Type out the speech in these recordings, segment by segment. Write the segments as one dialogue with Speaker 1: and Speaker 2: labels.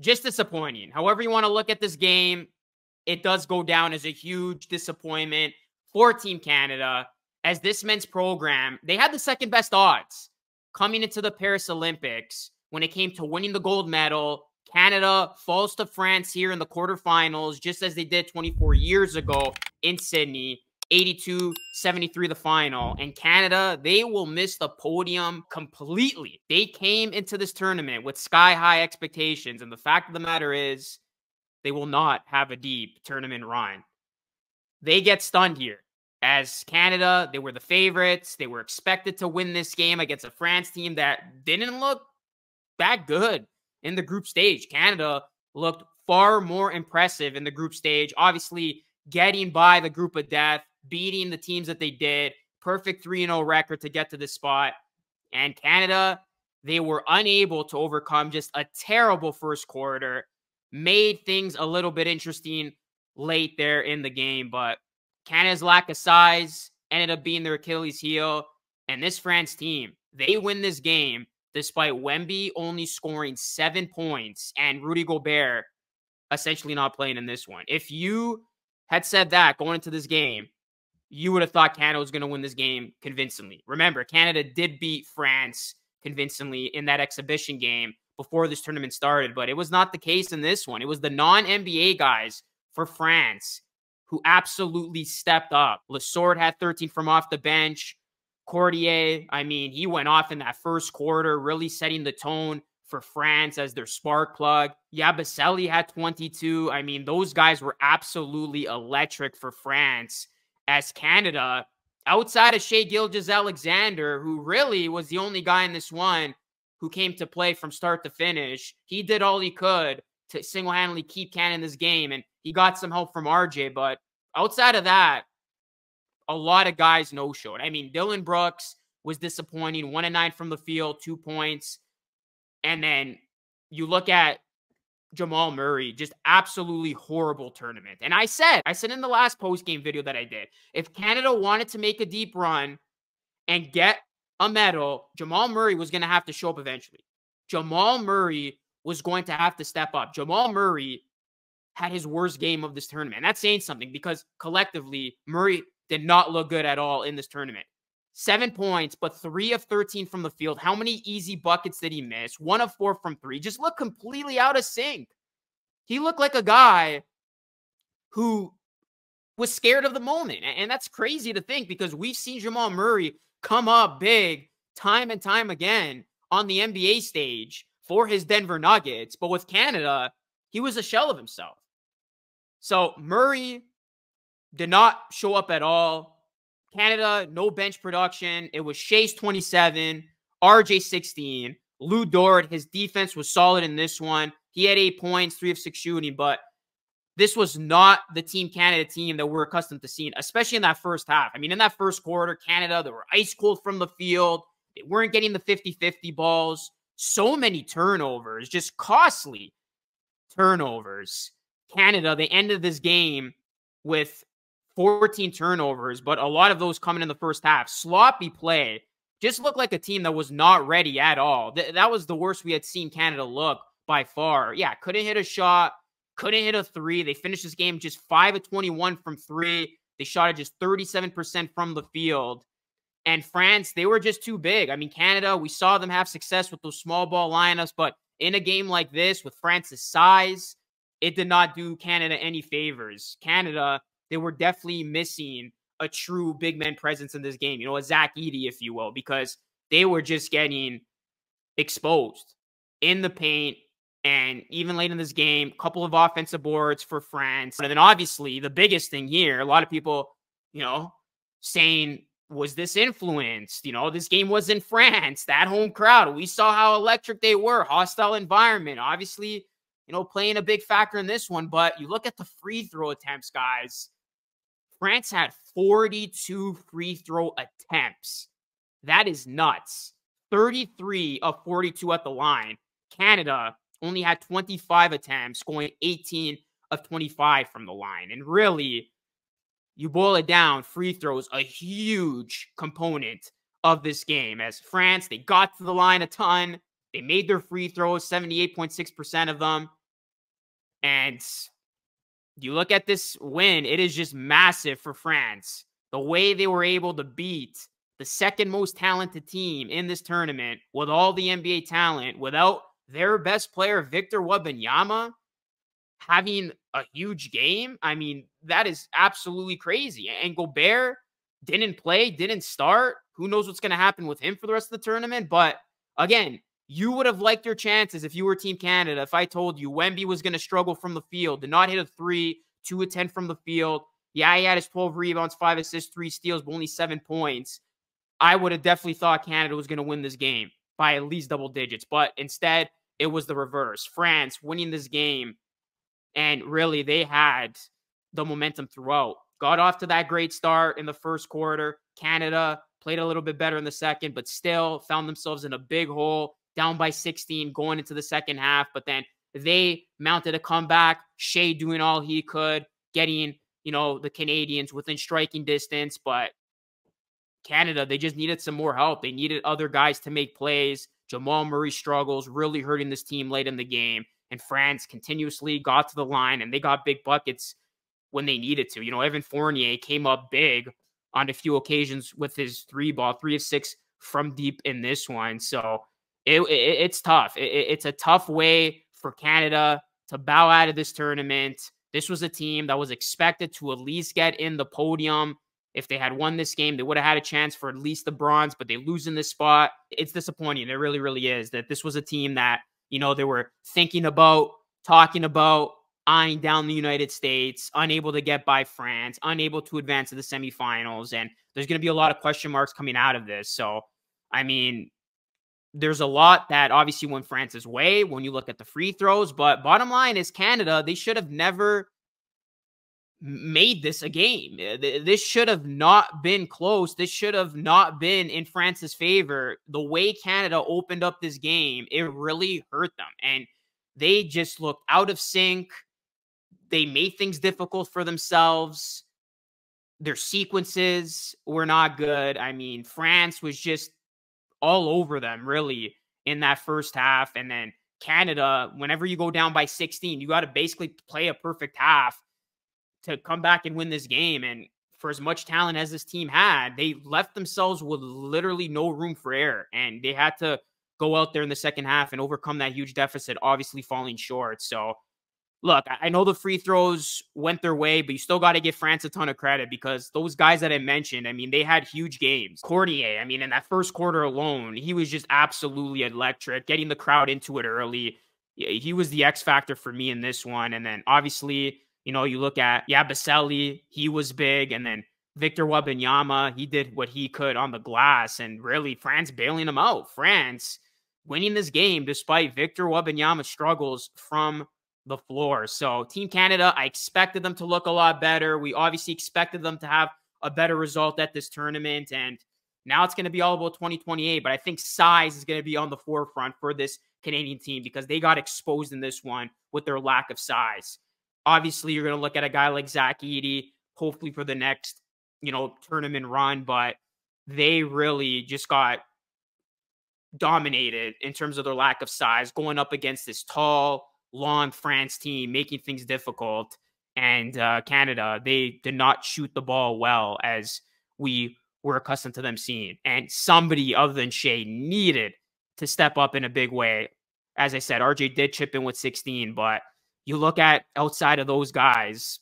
Speaker 1: just disappointing. However, you want to look at this game, it does go down as a huge disappointment for Team Canada. As this men's program, they had the second best odds coming into the Paris Olympics when it came to winning the gold medal. Canada falls to France here in the quarterfinals, just as they did 24 years ago in Sydney. 82 73 the final. And Canada, they will miss the podium completely. They came into this tournament with sky high expectations. And the fact of the matter is, they will not have a deep tournament run. They get stunned here. As Canada, they were the favorites. They were expected to win this game against a France team that didn't look that good in the group stage. Canada looked far more impressive in the group stage. Obviously, getting by the group of death, beating the teams that they did, perfect 3 0 record to get to this spot. And Canada, they were unable to overcome just a terrible first quarter, made things a little bit interesting late there in the game. But Canada's lack of size ended up being their Achilles heel. And this France team, they win this game despite Wemby only scoring seven points and Rudy Gobert essentially not playing in this one. If you had said that going into this game, you would have thought Canada was going to win this game convincingly. Remember, Canada did beat France convincingly in that exhibition game before this tournament started, but it was not the case in this one. It was the non NBA guys for France who absolutely stepped up. Lessort had 13 from off the bench. Cordinier, I mean, he went off in that first quarter, really setting the tone for France as their spark plug. Yabusele had 22. I mean, those guys were absolutely electric for France as Canada, outside of Shai Gilgeous-Alexander, who really was the only guy in this one who came to play from start to finish. He did all he could to single handedly keep Canada in this game, and he got some help from RJ. But outside of that, a lot of guys no showed. I mean, Dillon Brooks was disappointing, one and nine from the field, two points. And then you look at Jamal Murray, just absolutely horrible tournament. And I said, I said in the last post game video that I did, if Canada wanted to make a deep run and get a medal, Jamal Murray was going to have to show up eventually. Jamal Murray was going to have to step up. Jamal Murray had his worst game of this tournament. And that's saying something because collectively, Murray did not look good at all in this tournament. Seven points, but three of 13 from the field. How many easy buckets did he miss? One of four from three. Just looked completely out of sync. He looked like a guy who was scared of the moment. And that's crazy to think because we've seen Jamal Murray come up big time and time again on the NBA stage for his Denver Nuggets. But with Canada, he was a shell of himself. So Murray did not show up at all. Canada, no bench production. It was Chase 27, RJ 16. Lu Dort, his defense was solid in this one. He had eight points, three of six shooting, but this was not the Team Canada team that we're accustomed to seeing, especially in that first half. I mean, in that first quarter, Canada, they were ice cold from the field. They weren't getting the 50 50 balls. So many turnovers, just costly turnovers. Canada, they ended this game with 14 turnovers, but a lot of those coming in the first half. Sloppy play. Just looked like a team that was not ready at all. Th- that was the worst we had seen Canada look by far. Yeah, couldn't hit a shot, couldn't hit a three. They finished this game just 5 of 21 from three. They shot at just 37% from the field. And France, they were just too big. I mean, Canada, we saw them have success with those small ball lineups, but in a game like this with France's size, it did not do Canada any favors. Canada, they were definitely missing a true big man presence in this game, you know, a Zach Edey, if you will, because they were just getting exposed in the paint. And even late in this game, a couple of offensive boards for France. And then obviously the biggest thing here, a lot of people, you know, saying, was this influenced? You know, this game was in France, that home crowd. We saw how electric they were, hostile environment. Obviously, you know, playing a big factor in this one. But you look at the free throw attempts, guys. France had 42 free throw attempts. That is nuts. 33 of 42 at the line. Canada only had 25 attempts, going 18 of 25 from the line. And really, you boil it down, free throws a huge component of this game. As France, they got to the line a ton. They made their free throws, 78.6% of them. And you look at this win, it is just massive for France. The way they were able to beat the second most talented team in this tournament with all the NBA talent without their best player, Victor Wembanyama, having a huge game. I mean, that is absolutely crazy. And Gobert didn't play, didn't start. Who knows what's going to happen with him for the rest of the tournament? But again, you would have liked your chances if you were Team Canada. If I told you Wemby was going to struggle from the field, did not hit a three, two of 10 from the field. Yeah, he had his 12 rebounds, five assists, three steals, but only seven points. I would have definitely thought Canada was going to win this game by at least double digits. But instead, it was the reverse. France winning this game. And really, they had the momentum throughout. Got off to that great start in the first quarter. Canada played a little bit better in the second, but still found themselves in a big hole, down by 16 going into the second half. But then they mounted a comeback. Shai doing all he could, getting, you know, the Canadians within striking distance. But Canada, they just needed some more help. They needed other guys to make plays. Jamal Murray struggles, really hurting this team late in the game. And France continuously got to the line and they got big buckets when they needed to. You know, Evan Fournier came up big on a few occasions with his three ball, three of six from deep in this one. So it, it, it's tough. It, it's a tough way for Canada to bow out of this tournament. This was a team that was expected to at least get in the podium. If they had won this game, they would have had a chance for at least the bronze, but they lose in this spot. It's disappointing. It really, really is that this was a team that, you know, they were thinking about, talking about, eyeing down the United States, unable to get by France, unable to advance to the semifinals. And there's going to be a lot of question marks coming out of this. So, I mean, there's a lot that obviously went France's way when you look at the free throws. But bottom line is Canada, they should have never made this a game. Eh, this should have not been close. This should have not been in France's favor. The way Canada opened up this game, it really hurt them. And they just looked out of sync. They made things difficult for themselves. Their sequences were not good. I mean, France was just all over them, really, in that first half. And then Canada, whenever you go down by 16, you got to basically play a perfect half to come back and win this game. And for as much talent as this team had, they left themselves with literally no room for error. And they had to go out there in the second half and overcome that huge deficit, obviously falling short. So, look, I know the free throws went their way, but you still got to give France a ton of credit because those guys that I mentioned, I mean, they had huge games. Fournier, I mean, in that first quarter alone, he was just absolutely electric, getting the crowd into it early. He was the X factor for me in this one. And then obviously, you know, you look at Yabusele, he was big, and then Victor Wembanyama, he did what he could on the glass, and really France bailing him out. France winning this game despite Victor Wembanyama's struggles from the floor. So, Team Canada, I expected them to look a lot better. We obviously expected them to have a better result at this tournament, and now it's going to be all about 2028. But I think size is going to be on the forefront for this Canadian team because they got exposed in this one with their lack of size. Obviously, you're going to look at a guy like Zach Edey, hopefully for the next, you know, tournament run, but they really just got dominated in terms of their lack of size, going up against this tall, long France team, making things difficult. And uh, Canada, they did not shoot the ball well as we were accustomed to them seeing. And somebody other than Shai needed to step up in a big way. As I said, RJ did chip in with 16, but you look at outside of those guys,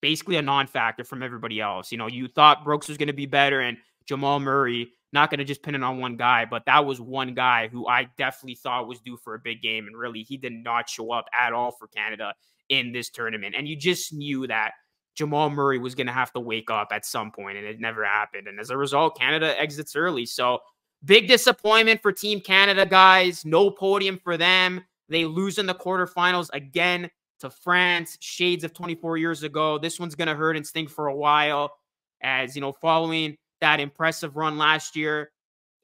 Speaker 1: basically a non-factor from everybody else. You know, you thought Brooks was going to be better and Jamal Murray, not going to just pin it on one guy, but that was one guy who I definitely thought was due for a big game. And really, he did not show up at all for Canada in this tournament. And you just knew that Jamal Murray was going to have to wake up at some point, and it never happened. And as a result, Canada exits early. So big disappointment for Team Canada, guys. No podium for them. They lose in the quarterfinals again to France, shades of 24 years ago. This one's going to hurt and sting for a while, as you know, following that impressive run last year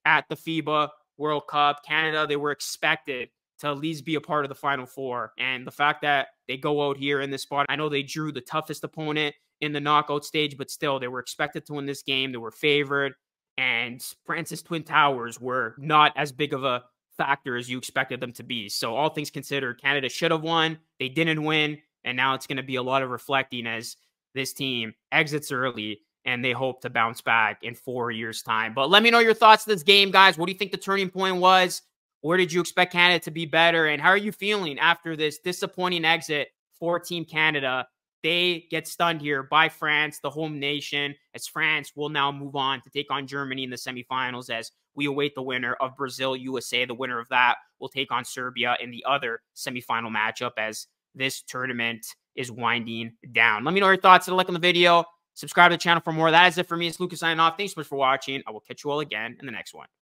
Speaker 1: at the FIBA World Cup, Canada, they were expected to at least be a part of the Final Four. And the fact that they go out here in this spot, I know they drew the toughest opponent in the knockout stage, but still, they were expected to win this game. They were favored. And France's Twin Towers were not as big of a factor as you expected them to be. So, all things considered, Canada should have won. They didn't win. And now it's going to be a lot of reflecting as this team exits early and they hope to bounce back in four years' time. But let me know your thoughts on this game, guys. What do you think the turning point was? Where did you expect Canada to be better? And how are you feeling after this disappointing exit for Team Canada? They get stunned here by France, the home nation, as France will now move on to take on Germany in the semifinals as we await the winner of Brazil USA. The winner of that will take on Serbia in the other semifinal matchup as this tournament is winding down. Let me know your thoughts. And like on the video. Subscribe to the channel for more. That is it for me. It's Lucas signing off. Thanks so much for watching. I will catch you all again in the next one.